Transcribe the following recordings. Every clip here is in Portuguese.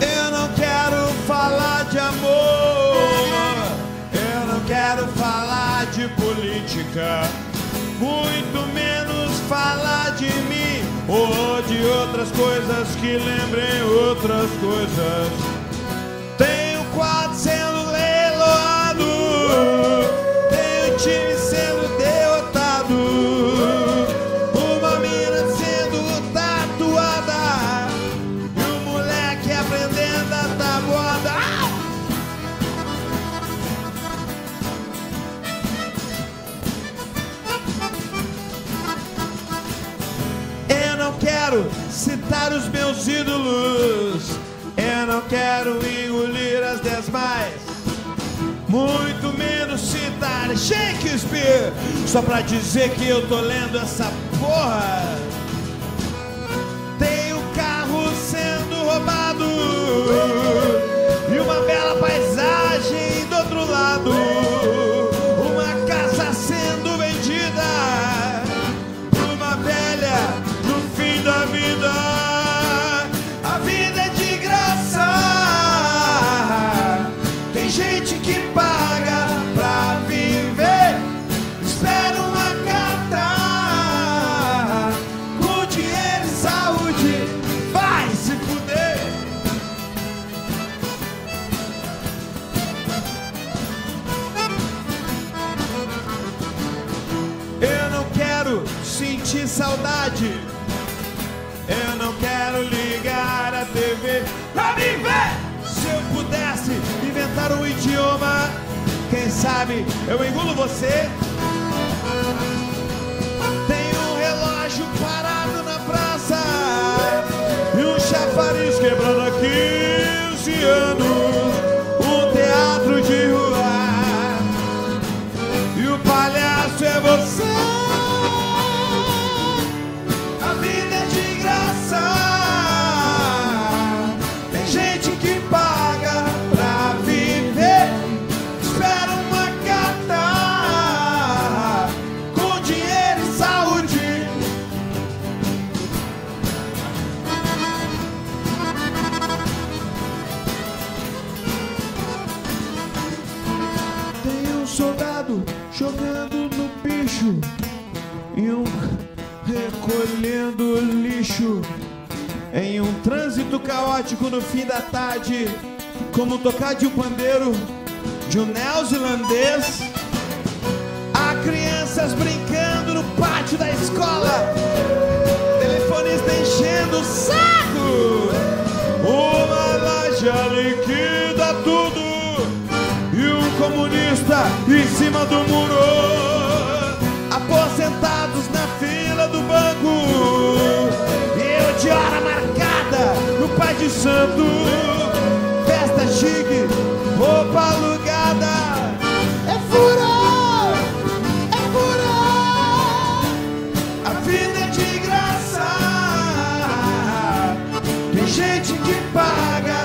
Eu não quero falar de amor, eu não quero falar de política, muito menos falar de mim ou de outras coisas que lembrem outras coisas. Quero citar os meus ídolos. Eu não quero engolir as dez mais. Muito menos citar Shakespeare. Só pra dizer que eu tô lendo essa porra. Quero sentir saudade. Eu não quero ligar a TV pra me ver. Se eu pudesse inventar um idioma, quem sabe eu engulo você. Tem um relógio parado na praça e um chafariz quebrando há 15 anos. Soldado jogando no bicho e um recolhendo lixo em um trânsito caótico no fim da tarde, como tocar de um pandeiro de um neozelandês. Há crianças brincando no pátio da escola, telefonista enchendo o saco. Uma loja um comunista em cima do muro. Aposentados na fila do banco. Eu de hora marcada no Pai de Santo. Festa chique, roupa alugada. É furor, é furor. A vida é de graça. Tem gente que paga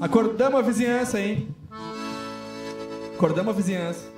Acordamos a vizinhança, hein? Acordamos a vizinhança.